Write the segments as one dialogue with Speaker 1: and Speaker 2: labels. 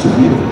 Speaker 1: subiram.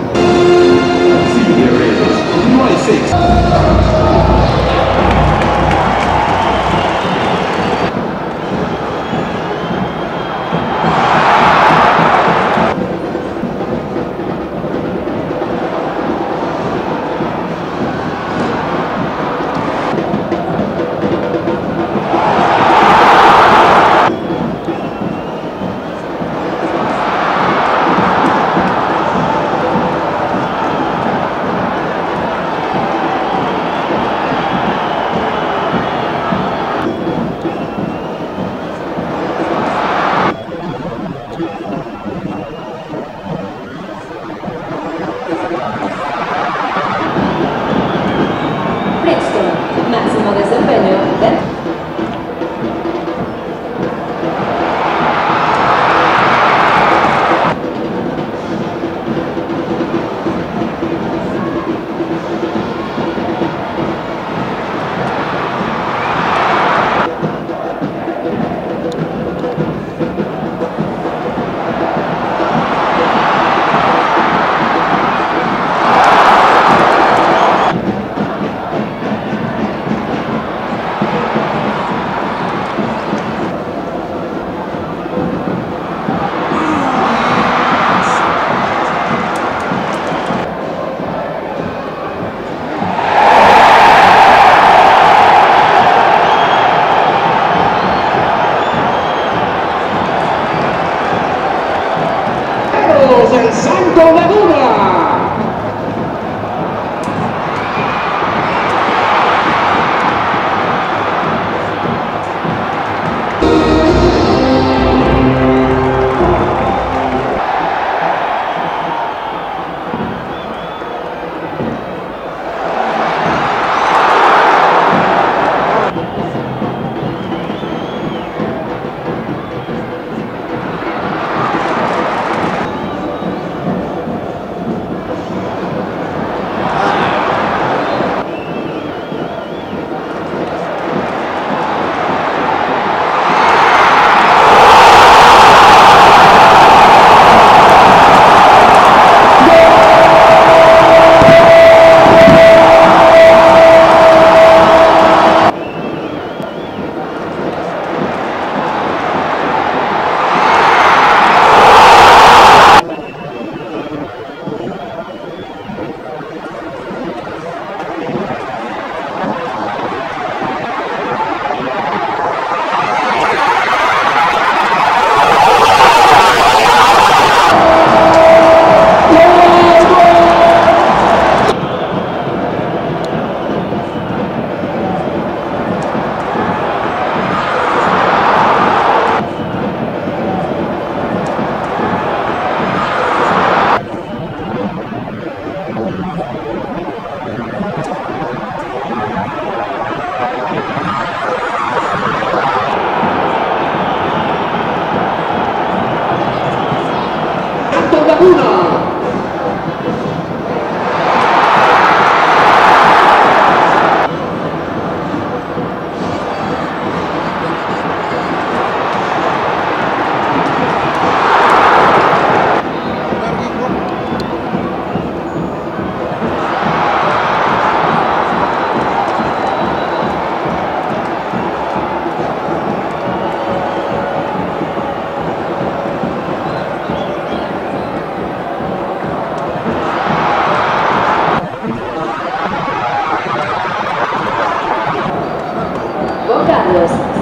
Speaker 2: Carlos el Santo Laguna.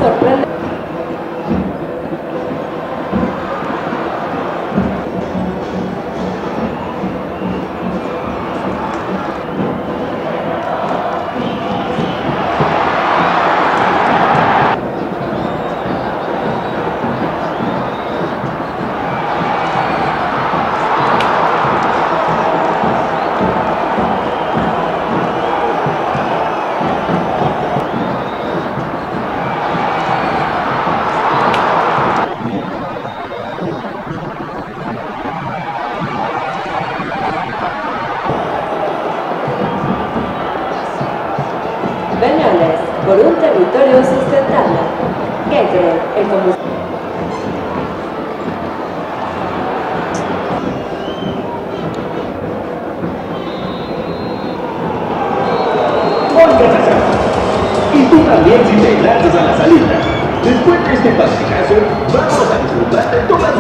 Speaker 1: Sorprende. Por un territorio sustentable. ¿Qué cree el combustible?
Speaker 3: Y tú también si te enlazas a la salida. Después de este pasicazo, vamos a disfrutar de todas